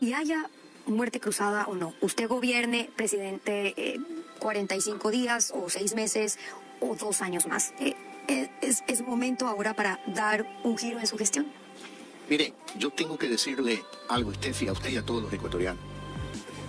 y haya muerte cruzada o no, usted gobierne, presidente, eh, 45 días o seis meses o dos años más. Eh, eh, es, es momento ahora para dar un giro en su gestión. Mire, yo tengo que decirle algo, Steffi, a usted y a todos los ecuatorianos.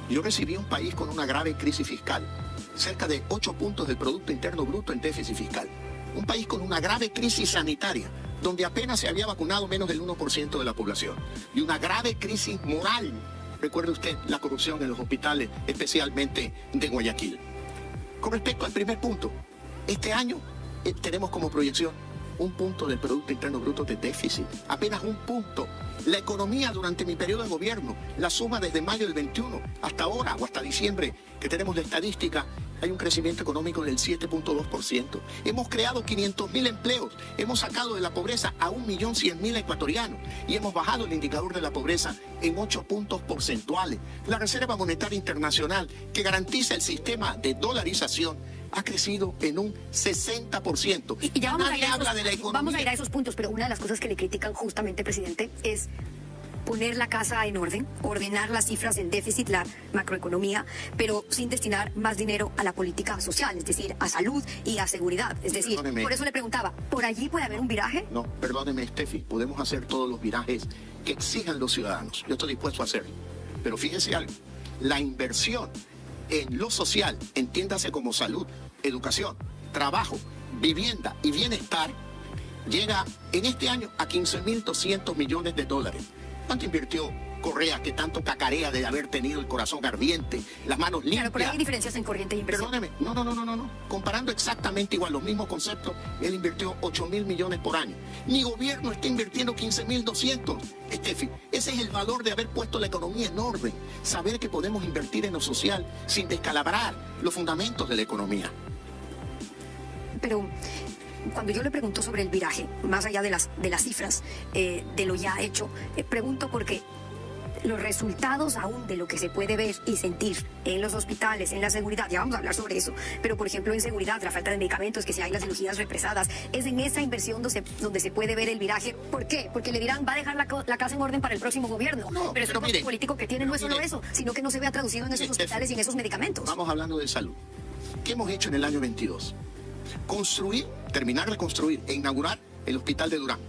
Yo recibí un país con una grave crisis fiscal, cerca de 8 puntos del Producto Interno Bruto en déficit fiscal. Un país con una grave crisis sanitaria, donde apenas se había vacunado menos del 1% de la población. Y una grave crisis moral. Recuerde usted la corrupción en los hospitales, especialmente de Guayaquil. Con respecto al primer punto, este año eh, tenemos como proyección un punto del Producto Interno Bruto de déficit, apenas un punto. La economía durante mi periodo de gobierno, la suma desde mayo del 21 hasta ahora o hasta diciembre que tenemos de estadística, hay un crecimiento económico del 7.2%. Hemos creado 500.000 empleos, hemos sacado de la pobreza a 1.100.000 ecuatorianos y hemos bajado el indicador de la pobreza en 8 puntos porcentuales. La Reserva Monetaria Internacional, que garantiza el sistema de dolarización, ha crecido en un 60%. Y, ya vamos a, Nadie ir a habla esos, de la economía. vamos a ir a esos puntos, pero una de las cosas que le critican justamente, presidente, es poner la casa en orden, ordenar las cifras del déficit, la macroeconomía, pero sin destinar más dinero a la política social, es decir, a salud y a seguridad. Es decir, Perdóneme. por eso le preguntaba, ¿por allí puede haber un viraje? No, perdóneme, Steffi, podemos hacer todos los virajes que exijan los ciudadanos. Yo estoy dispuesto a hacerlo. Pero fíjese algo, la inversión en lo social, entiéndase como salud, educación, trabajo, vivienda y bienestar, llega en este año a 15.200 millones de dólares. ¿Cuánto invirtió Correa, que tanto cacarea de haber tenido el corazón ardiente, las manos limpias? Claro, pero hay diferencias en corriente de inversión. Perdóneme, no, no, no, no, no, no. Comparando exactamente igual los mismos conceptos, él invirtió 8 mil millones por año. Mi gobierno está invirtiendo 15 mil 200. Estefi, ese es el valor de haber puesto la economía en orden. Saber que podemos invertir en lo social sin descalabrar los fundamentos de la economía. Pero cuando yo le pregunto sobre el viraje, más allá de las, de las cifras, eh, de lo ya hecho, eh, pregunto porque los resultados aún de lo que se puede ver y sentir en los hospitales, en la seguridad, ya vamos a hablar sobre eso, pero por ejemplo en seguridad, la falta de medicamentos, que si hay las cirugías represadas, es en esa inversión donde se, donde se puede ver el viraje. ¿Por qué? Porque le dirán, va a dejar la, la casa en orden para el próximo gobierno. No, pero pero mire, político que tiene no es solo mire. eso, sino que no se vea traducido en esos hospitales y en esos medicamentos. Vamos hablando de salud. ¿Qué hemos hecho en el año 22? Construir, terminar de construir e inaugurar el hospital de Durán,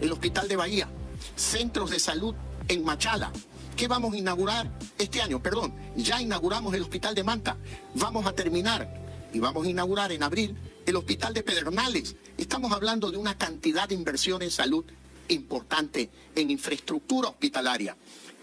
el hospital de Bahía, centros de salud en Machala. ¿Qué vamos a inaugurar este año? Perdón, ya inauguramos el hospital de Manta. Vamos a terminar y vamos a inaugurar en abril el hospital de Pedernales. Estamos hablando de una cantidad de inversión en salud importante, en infraestructura hospitalaria.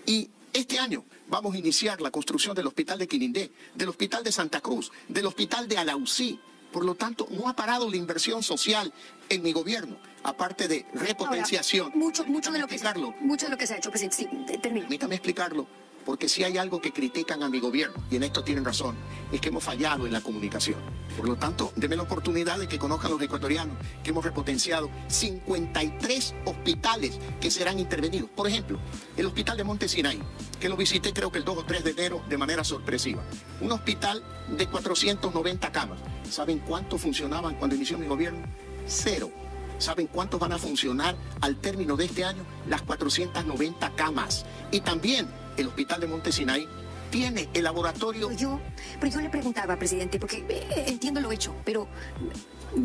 Y este año vamos a iniciar la construcción del hospital de Quilindé, del hospital de Santa Cruz, del hospital de Alausí. Por lo tanto, no ha parado la inversión social en mi gobierno, aparte de repotenciación. Ahora, mucho, mucho, de lo que mucho de lo que se ha hecho, presidente. Sí, te- termino. Permítame explicarlo, porque si hay algo que critican a mi gobierno, y en esto tienen razón, es que hemos fallado en la comunicación. Por lo tanto, denme la oportunidad de que conozcan los ecuatorianos que hemos repotenciado 53 hospitales que serán intervenidos. Por ejemplo, el hospital de Monte Sinaí, que lo visité creo que el 2 o 3 de enero de manera sorpresiva. Un hospital de 490 camas. ¿Saben cuánto funcionaban cuando inició mi gobierno? Cero. ¿Saben cuántos van a funcionar al término de este año? Las 490 camas. Y también el hospital de Monte Sinaí tiene el laboratorio Pero yo, pero yo le preguntaba, presidente, porque eh, entiendo lo hecho, pero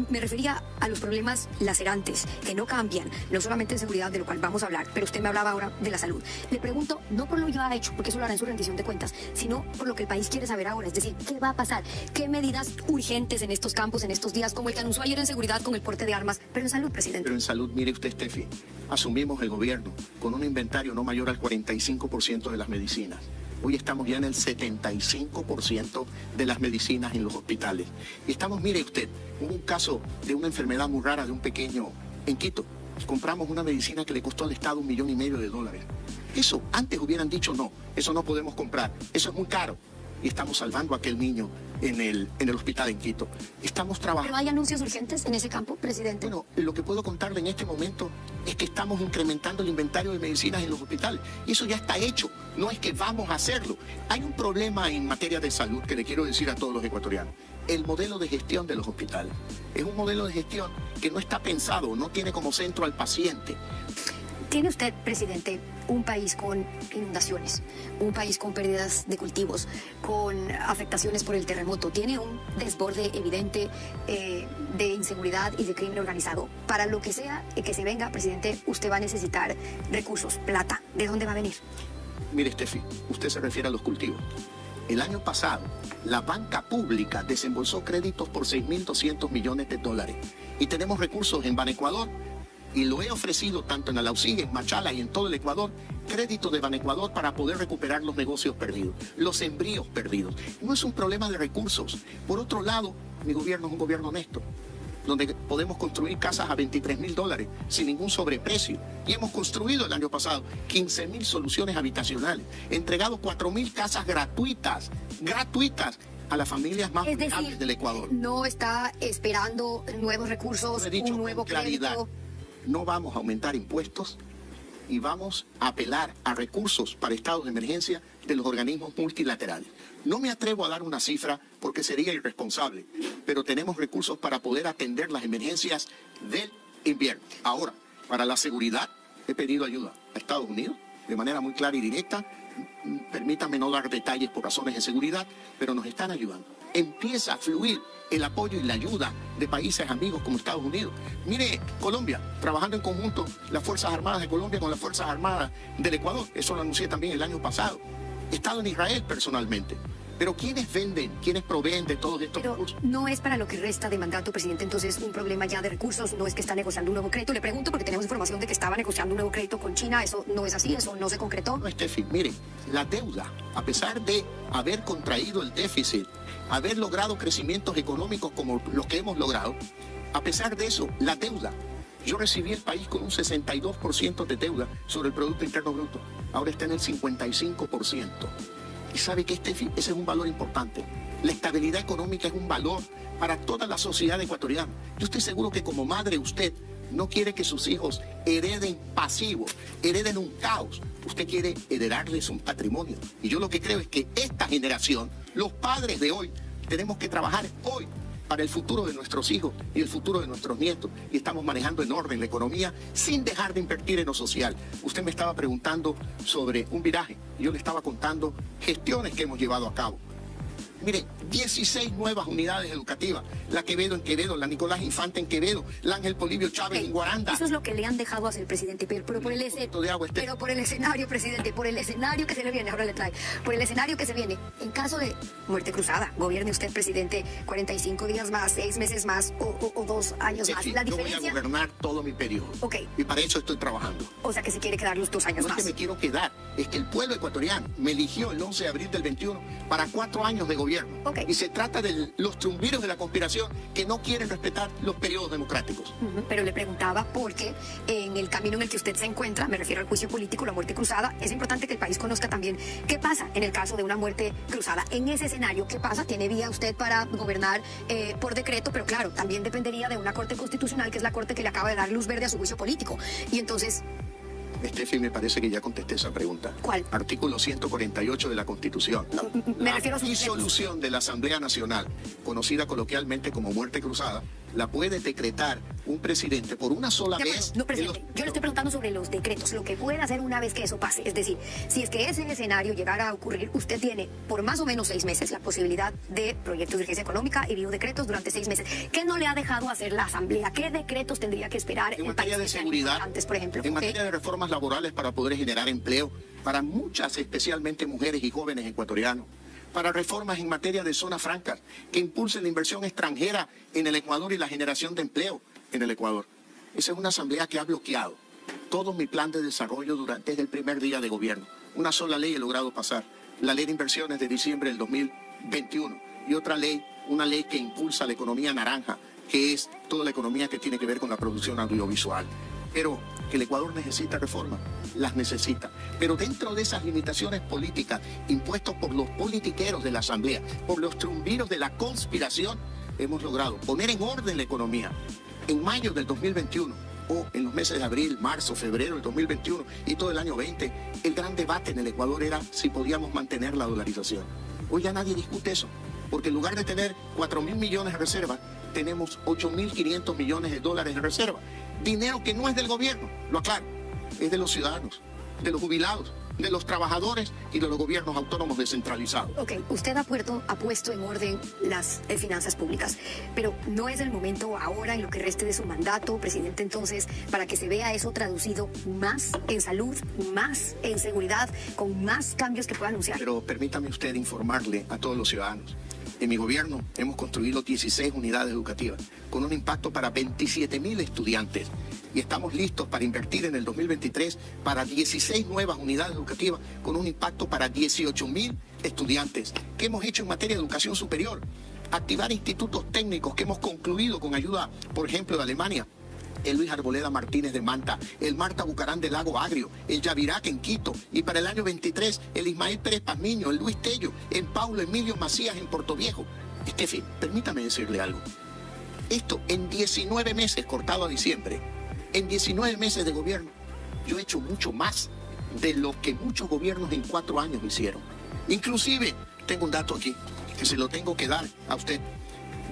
me refería a los problemas lacerantes que no cambian, no solamente en seguridad, de lo cual vamos a hablar, pero usted me hablaba ahora de la salud. Le pregunto, no por lo que ya ha hecho, porque eso lo hará en su rendición de cuentas, sino por lo que el país quiere saber ahora, es decir, ¿qué va a pasar? ¿Qué medidas urgentes en estos campos, en estos días, como el que anunció ayer en seguridad con el porte de armas, pero en salud, presidente? Pero en salud, mire usted, Steffi, asumimos el gobierno con un inventario no mayor al 45% de las medicinas. Hoy estamos ya en el 75% de las medicinas en los hospitales. Y estamos, mire usted, hubo un caso de una enfermedad muy rara de un pequeño en Quito. Compramos una medicina que le costó al Estado un millón y medio de dólares. Eso, antes hubieran dicho no, eso no podemos comprar, eso es muy caro. Y estamos salvando a aquel niño en el, en el hospital en Quito. Estamos trabajando. ¿Pero hay anuncios urgentes en ese campo, presidente? Bueno, lo que puedo contarle en este momento es que estamos incrementando el inventario de medicinas en los hospitales. Y eso ya está hecho. No es que vamos a hacerlo. Hay un problema en materia de salud que le quiero decir a todos los ecuatorianos. El modelo de gestión de los hospitales es un modelo de gestión que no está pensado, no tiene como centro al paciente. Tiene usted, presidente, un país con inundaciones, un país con pérdidas de cultivos, con afectaciones por el terremoto, tiene un desborde evidente eh, de inseguridad y de crimen organizado. Para lo que sea que se venga, presidente, usted va a necesitar recursos, plata. ¿De dónde va a venir? Mire, Steffi, usted se refiere a los cultivos. El año pasado, la banca pública desembolsó créditos por 6.200 millones de dólares. Y tenemos recursos en Banecuador y lo he ofrecido tanto en Alausí, en Machala y en todo el Ecuador, crédito de Banecuador para poder recuperar los negocios perdidos, los embrios perdidos. No es un problema de recursos. Por otro lado, mi gobierno es un gobierno honesto, donde podemos construir casas a 23 mil dólares sin ningún sobreprecio. Y hemos construido el año pasado 15 mil soluciones habitacionales, entregado 4 mil casas gratuitas, gratuitas a las familias más vulnerables del Ecuador. No está esperando nuevos recursos, un nuevo crédito no vamos a aumentar impuestos y vamos a apelar a recursos para estados de emergencia de los organismos multilaterales. No me atrevo a dar una cifra porque sería irresponsable, pero tenemos recursos para poder atender las emergencias del invierno. Ahora, para la seguridad, he pedido ayuda a Estados Unidos de manera muy clara y directa. Permítanme no dar detalles por razones de seguridad, pero nos están ayudando. Empieza a fluir el apoyo y la ayuda de países amigos como Estados Unidos. Mire, Colombia, trabajando en conjunto las Fuerzas Armadas de Colombia con las Fuerzas Armadas del Ecuador. Eso lo anuncié también el año pasado. He estado en Israel personalmente. Pero ¿quiénes venden? ¿Quiénes proveen de todos estos Pero recursos? No es para lo que resta de mandato, presidente, entonces un problema ya de recursos, no es que está negociando un nuevo crédito. Le pregunto porque tenemos información de que estaba negociando un nuevo crédito con China, eso no es así, eso no se concretó. No, Steffi, mire, la deuda, a pesar de haber contraído el déficit haber logrado crecimientos económicos como los que hemos logrado, a pesar de eso, la deuda. Yo recibí el país con un 62% de deuda sobre el Producto Interno Bruto. Ahora está en el 55%. Y sabe que este, ese es un valor importante. La estabilidad económica es un valor para toda la sociedad ecuatoriana. Yo estoy seguro que como madre usted no quiere que sus hijos hereden pasivos, hereden un caos. Usted quiere heredarles un patrimonio. Y yo lo que creo es que esta generación, los padres de hoy, tenemos que trabajar hoy para el futuro de nuestros hijos y el futuro de nuestros nietos. Y estamos manejando en orden la economía sin dejar de invertir en lo social. Usted me estaba preguntando sobre un viraje. Yo le estaba contando gestiones que hemos llevado a cabo. Mire, 16 nuevas unidades educativas. La Quevedo en Quevedo, la Nicolás Infante en Quevedo, la Ángel Polivio Chávez en Guaranda. Eso es lo que le han dejado hacer, presidente, pero, por el este pero por el escenario, presidente, por el escenario que se le viene, ahora le trae, por el escenario que se viene, en caso de muerte cruzada, gobierne usted, presidente, 45 días más, 6 meses más o, dos años más. La yo voy a gobernar todo mi periodo. Ok. Y para eso estoy trabajando. O sea que se quiere quedar los dos años más. No es que me quiero quedar, es que el pueblo ecuatoriano me eligió el 11 de abril del 21 para cuatro años de gobierno. Y se trata de los triunviros de la conspiración que no quieren respetar los periodos democráticos. Pero le preguntaba porque en el camino en el que usted se encuentra, me refiero al juicio político, la muerte cruzada, es importante que el país conozca también qué pasa en el caso de una muerte cruzada. En ese escenario, ¿qué pasa? ¿Tiene vía usted para gobernar eh, por decreto? Pero claro, también dependería de una corte constitucional, que es la corte que le acaba de dar luz verde a su juicio político. Y entonces, Estefi, me parece que ya contesté esa pregunta. ¿Cuál? Artículo 148 de la Constitución. me la refiero a disolución de la Asamblea Nacional, conocida coloquialmente como muerte cruzada, la puede decretar un presidente por una sola vez. No, presidente, yo le estoy preguntando sobre los decretos, lo que puede hacer una vez que eso pase. Es decir, si es que ese escenario llegara a ocurrir, usted tiene por más o menos seis meses la posibilidad de proyectos de urgencia económica y biodecretos durante seis meses. ¿Qué no le ha dejado hacer la Asamblea? ¿Qué decretos tendría que esperar en materia de seguridad, antes, por ejemplo? En materia de reformas laborales para poder generar empleo para muchas, especialmente mujeres y jóvenes ecuatorianos para reformas en materia de zonas francas que impulsen la inversión extranjera en el Ecuador y la generación de empleo en el Ecuador. Esa es una asamblea que ha bloqueado todo mi plan de desarrollo durante, desde el primer día de gobierno. Una sola ley he logrado pasar, la ley de inversiones de diciembre del 2021 y otra ley, una ley que impulsa la economía naranja, que es toda la economía que tiene que ver con la producción audiovisual. Pero que el Ecuador necesita reformas, las necesita. Pero dentro de esas limitaciones políticas impuestas por los politiqueros de la Asamblea, por los trumbiros de la conspiración, hemos logrado poner en orden la economía. En mayo del 2021 o en los meses de abril, marzo, febrero del 2021 y todo el año 20, el gran debate en el Ecuador era si podíamos mantener la dolarización. Hoy ya nadie discute eso, porque en lugar de tener 4 mil millones de reservas, tenemos 8 mil 500 millones de dólares de reserva dinero que no es del gobierno, lo aclaro. es de los ciudadanos, de los jubilados, de los trabajadores y de los gobiernos autónomos descentralizados. Ok, usted ha, puesto, ha puesto en orden las eh, finanzas públicas, pero no es el momento ahora, en lo que reste de su mandato, presidente, entonces, para que se vea eso traducido más en salud, más en seguridad, con más cambios que pueda anunciar. Pero permítame usted informarle a todos los ciudadanos. En mi gobierno hemos construido 16 unidades educativas con un impacto para 27 mil estudiantes y estamos listos para invertir en el 2023 para 16 nuevas unidades educativas con un impacto para 18 mil estudiantes. ¿Qué hemos hecho en materia de educación superior? Activar institutos técnicos que hemos concluido con ayuda, por ejemplo, de Alemania el Luis Arboleda Martínez de Manta, el Marta Bucarán del Lago Agrio, el Yavirac en Quito y para el año 23 el Ismael Pérez Pazmiño, el Luis Tello, en Paulo Emilio Macías en Puerto Viejo. Estefi, permítame decirle algo. Esto en 19 meses cortado a diciembre en 19 meses de gobierno, yo he hecho mucho más de lo que muchos gobiernos en cuatro años hicieron. Inclusive, tengo un dato aquí, que se lo tengo que dar a usted.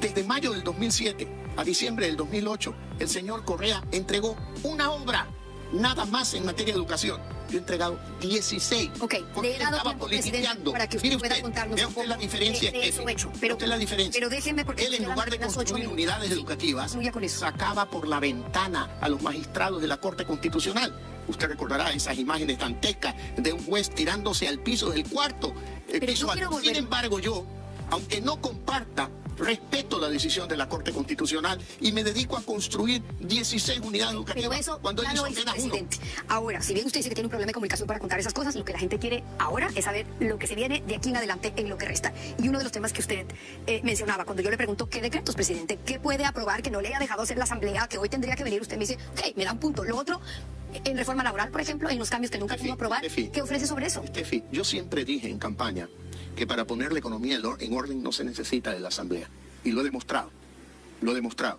Desde mayo del 2007 a diciembre del 2008, el señor Correa entregó una obra, nada más en materia de educación yo he entregado 16. Ok, le he dado tiempo, presidente, para que usted, pueda contarnos vea usted la diferencia, de, eso hecho. Pero, usted la diferencia. Pero déjeme porque él en lugar de construir unidades educativas sacaba por la ventana a los magistrados de la Corte Constitucional. Usted recordará esas imágenes dantescas de un juez tirándose al piso del cuarto. El piso Sin embargo, yo, aunque no comparta respeto la decisión de la Corte Constitucional y me dedico a construir 16 unidades educativas Pero eso cuando él hizo presidente. Ahora, si bien usted dice que tiene un problema de comunicación para contar esas cosas, lo que la gente quiere ahora es saber lo que se viene de aquí en adelante en lo que resta. Y uno de los temas que usted eh, mencionaba, cuando yo le pregunto qué decretos, presidente, qué puede aprobar que no le haya dejado hacer la asamblea, que hoy tendría que venir, usted me dice, ok, me da un punto. Lo otro, en reforma laboral, por ejemplo, en los cambios que nunca pudo aprobar, ¿qué ofrece sobre eso? Estefi, yo siempre dije en campaña que para poner la economía en orden no se necesita de la Asamblea. Y lo he demostrado, lo he demostrado.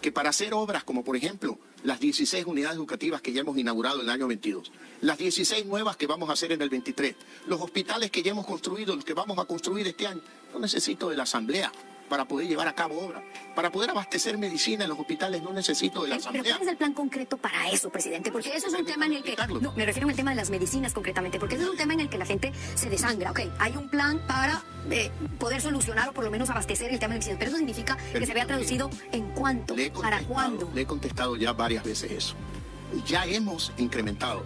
Que para hacer obras como por ejemplo las 16 unidades educativas que ya hemos inaugurado en el año 22, las 16 nuevas que vamos a hacer en el 23, los hospitales que ya hemos construido, los que vamos a construir este año, no necesito de la Asamblea para poder llevar a cabo obras. Para poder abastecer medicina en los hospitales no necesito de la Asamblea. Pero ¿cuál es el plan concreto para eso, presidente? Porque eso es un tema en el que... No, me refiero al tema de las medicinas concretamente, porque eso es un tema en el que la gente se desangra. Ok, hay un plan para eh, poder solucionar o por lo menos abastecer el tema de medicinas, pero eso significa que se vea traducido en cuánto, para cuándo. Le he contestado ya varias veces eso. Ya hemos incrementado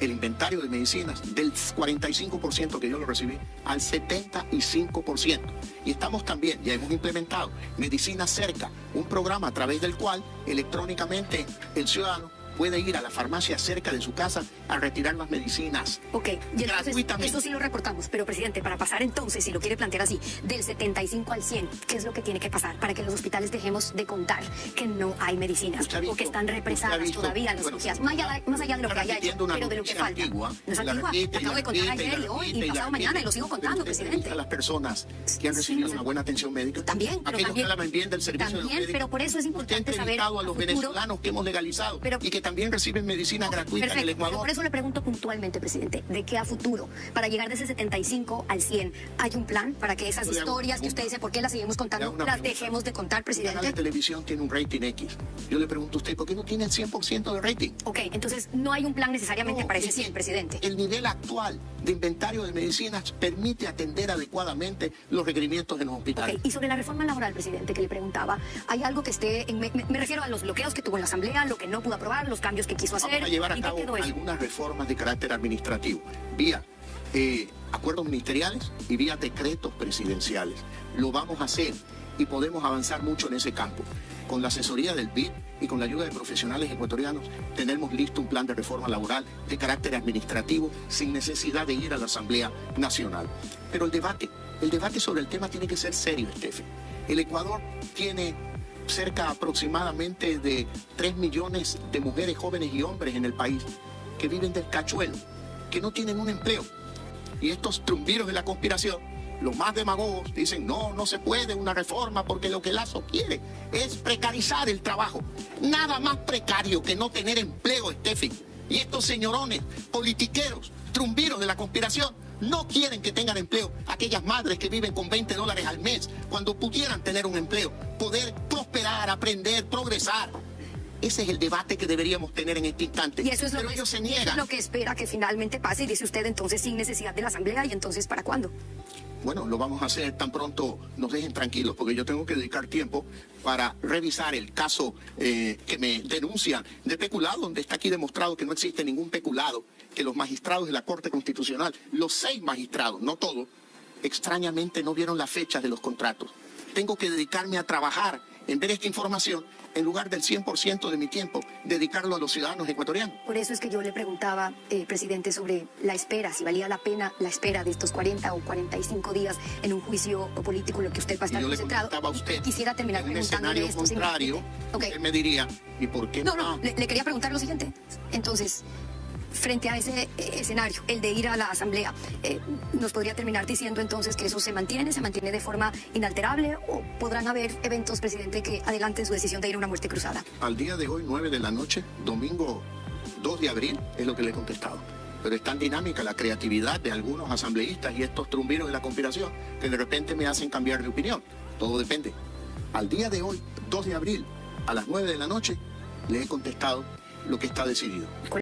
el inventario de medicinas del 45% que yo lo recibí al 75%. Y estamos también, ya hemos implementado Medicina Cerca, un programa a través del cual electrónicamente el ciudadano puede ir a la farmacia cerca de su casa a retirar las medicinas. Ok, y gratuitamente. Eso sí lo reportamos, pero presidente, para pasar entonces, si lo quiere plantear así, del 75 al 100, ¿qué es lo que tiene que pasar para que los hospitales dejemos de contar que no hay medicinas o que están represadas todavía las cirugías? Más, allá, de lo que haya hecho, pero de lo que falta. no es antigua, acabo de contar ayer y hoy y pasado mañana y lo sigo contando, presidente. A las personas que han recibido una buena atención médica. También, pero también, que bien del servicio también, pero por eso es importante saber a los venezolanos que hemos legalizado y que también reciben medicina gratuita en el Ecuador. Eso le pregunto puntualmente, presidente, ¿de qué a futuro? Para llegar de ese 75 al 100, ¿hay un plan para que esas historias que usted dice, ¿por qué las seguimos contando? Las dejemos de contar, presidente. La televisión tiene un rating X. Yo le pregunto a usted, ¿por qué no tiene el 100% de rating? Ok, entonces no hay un plan necesariamente para ese 100, presidente. El nivel actual de inventario de medicinas permite atender adecuadamente los requerimientos en los hospitales. Okay. Y sobre la reforma laboral, presidente, que le preguntaba, ¿hay algo que esté, en, me, me, refiero a los bloqueos que tuvo en la Asamblea, lo que no pudo aprobar, los cambios que quiso hacer? Vamos a llevar a cabo algunas reformas de carácter administrativo, vía eh, acuerdos ministeriales y vía decretos presidenciales. Lo vamos a hacer y podemos avanzar mucho en ese campo. Con la asesoría del BID y con la ayuda de profesionales ecuatorianos, tenemos listo un plan de reforma laboral de carácter administrativo sin necesidad de ir a la Asamblea Nacional. Pero el debate, el debate sobre el tema tiene que ser serio, Estefe. El Ecuador tiene cerca aproximadamente de 3 millones de mujeres jóvenes y hombres en el país que viven del cachuelo, que no tienen un empleo. Y estos trumbiros de la conspiración, los más demagogos, dicen, no, no se puede una reforma porque lo que Lazo quiere es precarizar el trabajo. Nada más precario que no tener empleo, Steffi. Y estos señorones politiqueros, trumbiros de la conspiración, no quieren que tengan empleo aquellas madres que viven con 20 dólares al mes cuando pudieran tener un empleo, poder prosperar, aprender, progresar. Ese es el debate que deberíamos tener en este instante. Y eso es lo, Pero que, ellos se eso es niegan. lo que espera que finalmente pase y dice usted entonces sin necesidad de la asamblea y entonces para cuándo. Bueno, lo vamos a hacer tan pronto nos dejen tranquilos, porque yo tengo que dedicar tiempo para revisar el caso eh, que me denuncian de peculado, donde está aquí demostrado que no existe ningún peculado, que los magistrados de la Corte Constitucional, los seis magistrados, no todos, extrañamente no vieron las fechas de los contratos. Tengo que dedicarme a trabajar en ver esta información en lugar del 100% de mi tiempo, dedicarlo a los ciudadanos ecuatorianos. Por eso es que yo le preguntaba, eh, presidente, sobre la espera, si valía la pena la espera de estos 40 o 45 días en un juicio político en lo que usted va a estar yo le concentrado. comentaba a usted, Quisiera terminar en un escenario esto. contrario, permite. Ok. usted me diría, ¿y por qué No, no, no? le, le quería preguntar lo siguiente. Entonces, frente a ese eh, escenario, el de ir a la asamblea, eh, ¿nos podría terminar diciendo entonces que eso se mantiene, se mantiene de forma inalterable o podrán haber eventos, presidente, que adelanten su decisión de ir a una muerte cruzada? Al día de hoy, 9 de la noche, domingo 2 de abril, es lo que le he contestado. Pero es tan dinámica la creatividad de algunos asambleístas y estos trumbiros de la conspiración que de repente me hacen cambiar de opinión. Todo depende. Al día de hoy, 2 de abril, a las 9 de la noche, le he contestado lo que está decidido.